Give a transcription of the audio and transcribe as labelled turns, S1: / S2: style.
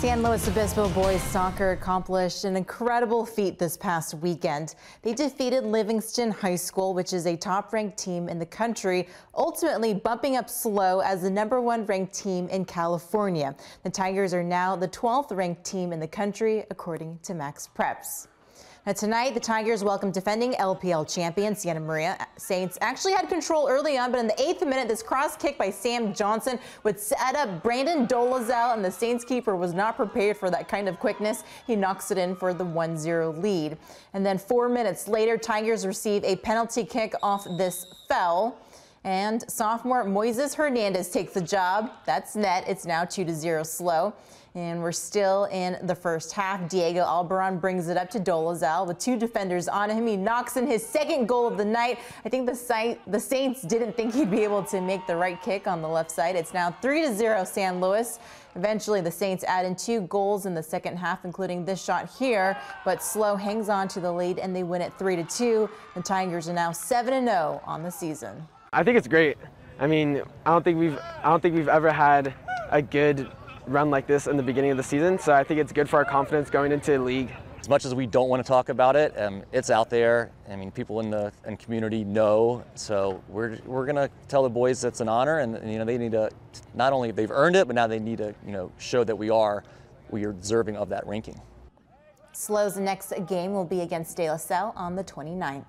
S1: San Luis Obispo boys soccer accomplished an incredible feat this past weekend. They defeated Livingston High School, which is a top ranked team in the country, ultimately bumping up SLO as the number one ranked team in California. The Tigers are now the 12th ranked team in the country, according to MaxPreps. Now tonight, the Tigers welcome defending LPL champion Santa Maria Saints. Actually had control early on, but in the eighth minute, this cross kick by Sam Johnson would set up Brandon Dolezal, and the Saints keeper was not prepared for that kind of quickness. He knocks it in for the 1-0 lead. And then four minutes later, Tigers receive a penalty kick off this fell. And sophomore Moises Hernandez takes the job. That's net. It's now 2 to 0 SLO. And we're still in the first half. Diego Albaran brings it up to Dolezal with two defenders on him. He knocks in his second goal of the night. I think the, the Saints didn't think he'd be able to make the right kick on the left side. It's now 3 to 0 San Luis. Eventually, the Saints add in two goals in the second half, including this shot here. But SLO hangs on to the lead and they win it 3 to 2. The Tigers are now 7 0 on the season.
S2: I think it's great. I mean, I don't think we've I don't think we've ever had a good run like this in the beginning of the season. So I think it's good for our confidence going into the league.
S3: As much as we don't want to talk about it, um, it's out there. I mean, people in the in community know. So we're we're gonna tell the boys that's an honor, and, and you know they need to not only they've earned it, but now they need to you know show that we are we are deserving of that ranking.
S1: SLO's next game will be against De La Salle on the 29th.